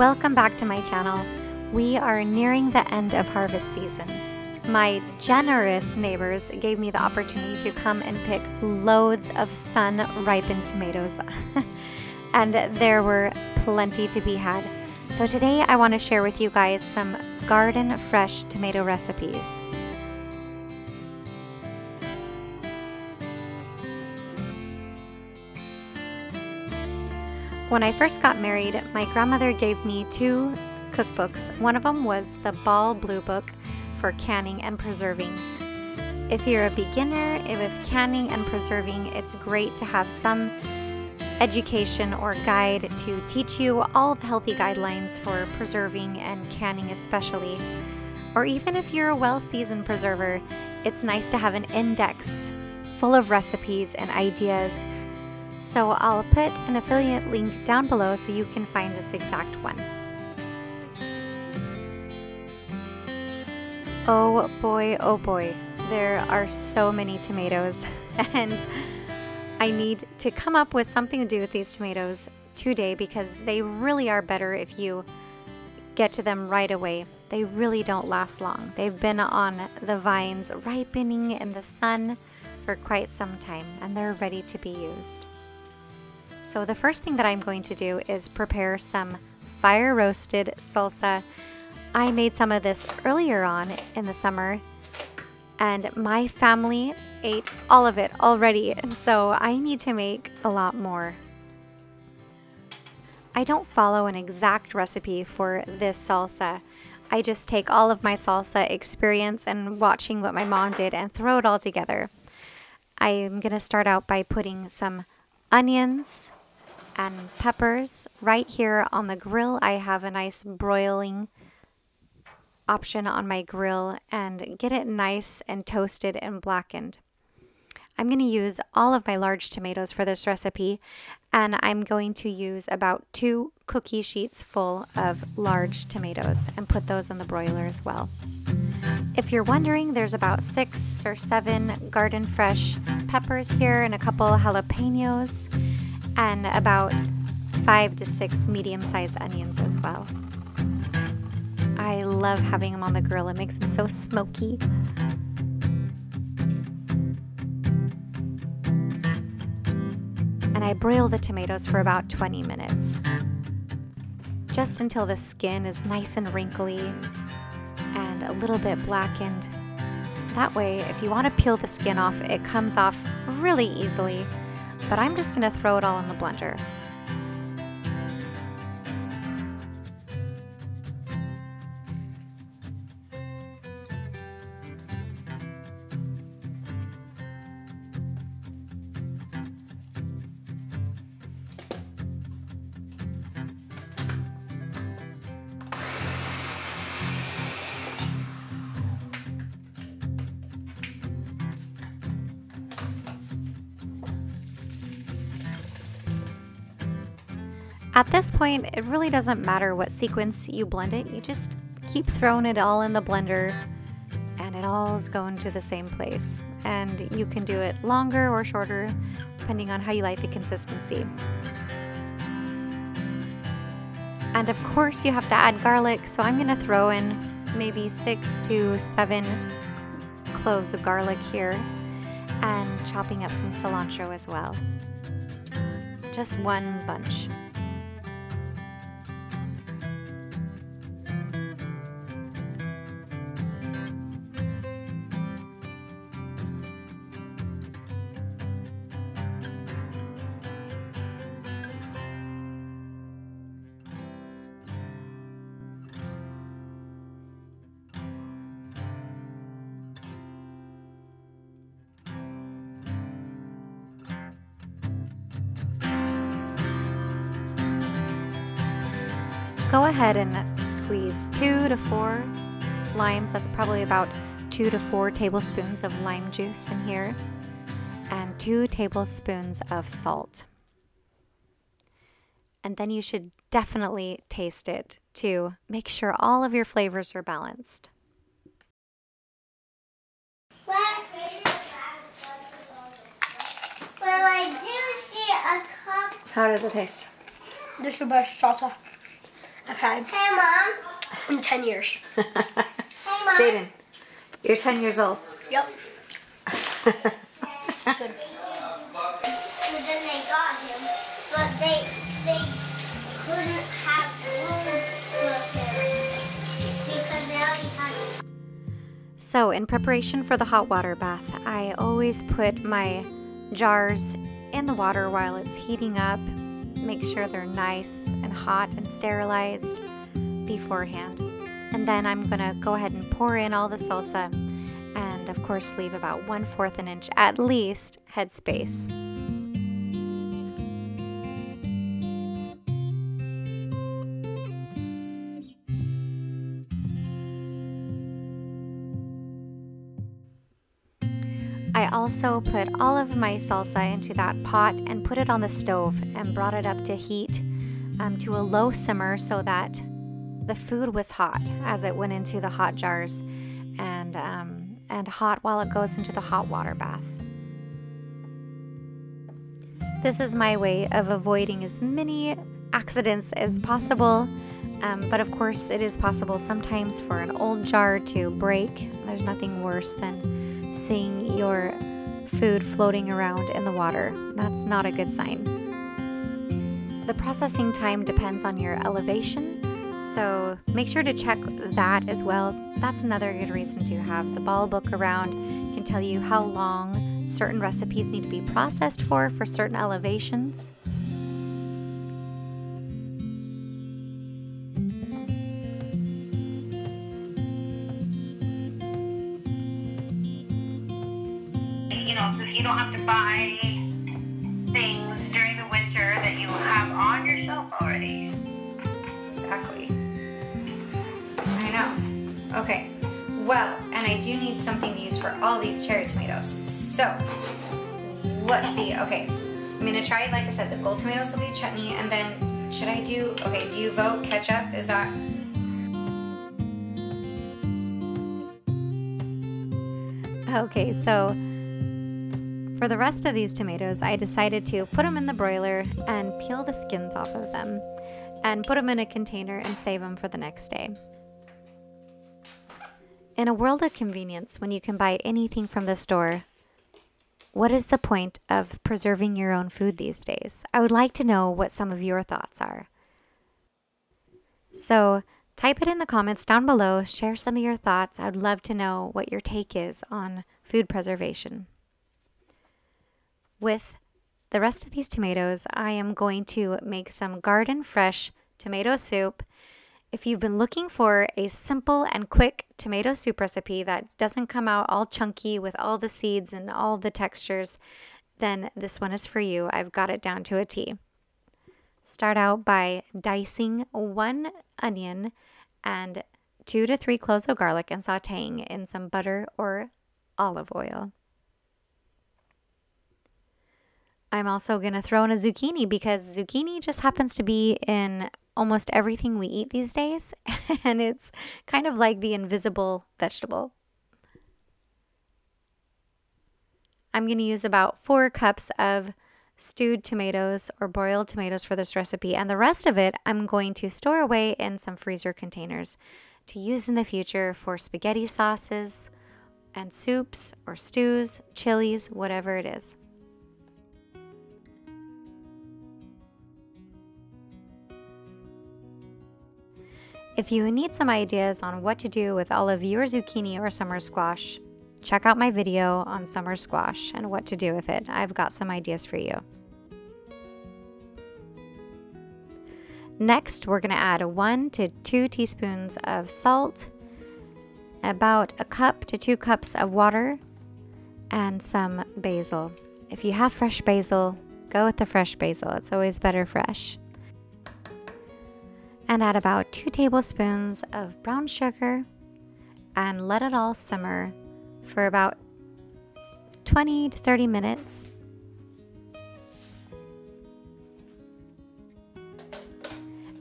Welcome back to my channel. We are nearing the end of harvest season. My generous neighbors gave me the opportunity to come and pick loads of sun ripened tomatoes, and there were plenty to be had. So today I want to share with you guys some garden fresh tomato recipes. When I first got married, my grandmother gave me two cookbooks. One of them was the Ball Blue Book for canning and preserving. If you're a beginner with canning and preserving, it's great to have some education or guide to teach you all the healthy guidelines for preserving and canning, especially. Or even if you're a well seasoned preserver, it's nice to have an index full of recipes and ideas so I'll put an affiliate link down below so you can find this exact one. Oh boy, oh boy, there are so many tomatoes and I need to come up with something to do with these tomatoes today because they really are better if you get to them right away. They really don't last long. They've been on the vines ripening in the sun for quite some time and they're ready to be used. So the first thing that I'm going to do is prepare some fire roasted salsa. I made some of this earlier on in the summer and my family ate all of it already. So I need to make a lot more. I don't follow an exact recipe for this salsa. I just take all of my salsa experience and watching what my mom did and throw it all together. I'm going to start out by putting some onions, and peppers. Right here on the grill, I have a nice broiling option on my grill and get it nice and toasted and blackened. I'm going to use all of my large tomatoes for this recipe and I'm going to use about two cookie sheets full of large tomatoes and put those in the broiler as well. If you're wondering, there's about six or seven garden fresh peppers here and a couple jalapenos and about five to six medium sized onions as well. I love having them on the grill, it makes them so smoky. And I broil the tomatoes for about 20 minutes, just until the skin is nice and wrinkly and a little bit blackened. That way, if you want to peel the skin off, it comes off really easily but I'm just to throw it all in the blender. At this point, it really doesn't matter what sequence you blend it, you just keep throwing it all in the blender and it all is going to the same place. And you can do it longer or shorter depending on how you like the consistency. And of course, you have to add garlic, so I'm going to throw in maybe six to seven cloves of garlic here and chopping up some cilantro as well. Just one bunch. Go ahead and squeeze two to four limes. That's probably about two to four tablespoons of lime juice in here, and two tablespoons of salt. And then you should definitely taste it to make sure all of your flavors are balanced. Well, I do see a cup. How does it taste? This is the best salsa I've had Hey, Mom. in 10 years. Hey, Mom. Jaden, you're 10 years old. Yep. So then they got him, but they they couldn't have room for him because they already had. So, in preparation for the hot water bath, I always put my jars in the water while it's heating up. Make sure they're nice and hot and sterilized beforehand. And then I'm gonna go ahead and pour in all the salsa and, of course, leave about one fourth an inch at least headspace. Also put all of my salsa into that pot and put it on the stove and brought it up to heat um, to a low simmer so that the food was hot as it went into the hot jars and, um, and hot while it goes into the hot water bath. This is my way of avoiding as many accidents as possible. Um, but of course, it is possible sometimes for an old jar to break. There's nothing worse than seeing your food floating around in the water. That's not a good sign. The processing time depends on your elevation, so make sure to check that as well. That's another good reason to have the ball book around. It can tell you how long certain recipes need to be processed for for certain elevations. Buy things during the winter that you have on your shelf already. Exactly. I know. Okay. Well, and I do need something to use for all these cherry tomatoes. So, let's see. Okay. I'm gonna try, like I said, the gold tomatoes will be chutney, and then should I do, okay, do you vote ketchup? Is that. Okay, so for the rest of these tomatoes, I decided to put them in the broiler and peel the skins off of them and put them in a container and save them for the next day. In a world of convenience, when you can buy anything from the store, what is the point of preserving your own food these days? I would like to know what some of your thoughts are. So, type it in the comments down below, share some of your thoughts. I would love to know what your take is on food preservation. With the rest of these tomatoes, I am going to make some garden fresh tomato soup. If you've been looking for a simple and quick tomato soup recipe that doesn't come out all chunky with all the seeds and all the textures, then this one is for you. I've got it down to a T. Start out by dicing one onion and two to three cloves of garlic and sauteing in some butter or olive oil. I'm also going to throw in a zucchini because zucchini just happens to be in almost everything we eat these days, and it's kind of like the invisible vegetable. I'm going to use about four cups of stewed tomatoes or boiled tomatoes for this recipe, and the rest of it I'm going to store away in some freezer containers to use in the future for spaghetti sauces and soups or stews, chilies, whatever it is. If you need some ideas on what to do with all of your zucchini or summer squash, check out my video on summer squash and what to do with it. I've got some ideas for you. Next, we're going to add one to two teaspoons of salt, about a cup to two cups of water, and some basil. If you have fresh basil, go with the fresh basil. It's always better fresh and add about two tablespoons of brown sugar and let it all simmer for about 20 to 30 minutes.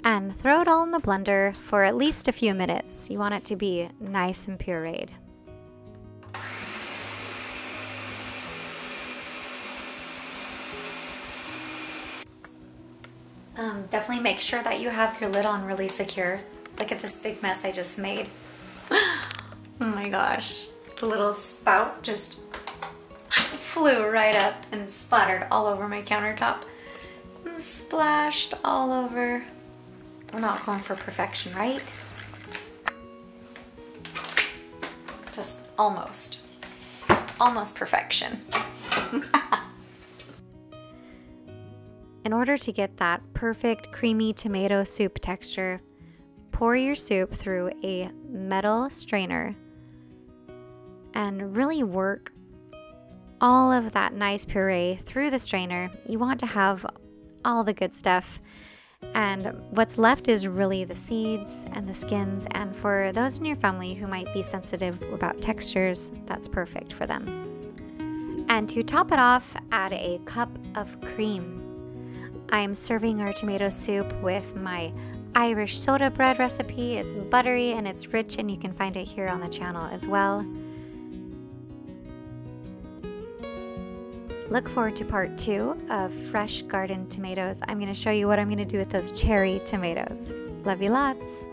And throw it all in the blender for at least a few minutes. You want it to be nice and pureed. Um, definitely make sure that you have your lid on really secure. Look at this big mess I just made. oh my gosh. The little spout just flew right up and splattered all over my countertop. And splashed all over. We're not going for perfection, right? Just almost. Almost perfection. In order to get that perfect creamy tomato soup texture, pour your soup through a metal strainer and really work all of that nice puree through the strainer. You want to have all the good stuff. And what's left is really the seeds and the skins. And for those in your family who might be sensitive about textures, that's perfect for them. And to top it off, add a cup of cream. I am serving our tomato soup with my Irish soda bread recipe. It's buttery and it's rich, and you can find it here on the channel as well. Look forward to part two of fresh garden tomatoes. I'm going to show you what I'm going to do with those cherry tomatoes. Love you lots.